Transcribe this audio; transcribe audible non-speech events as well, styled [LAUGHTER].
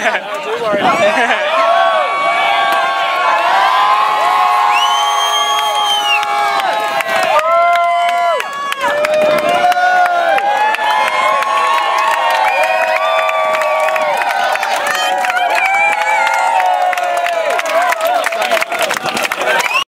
[LAUGHS] Don't worry.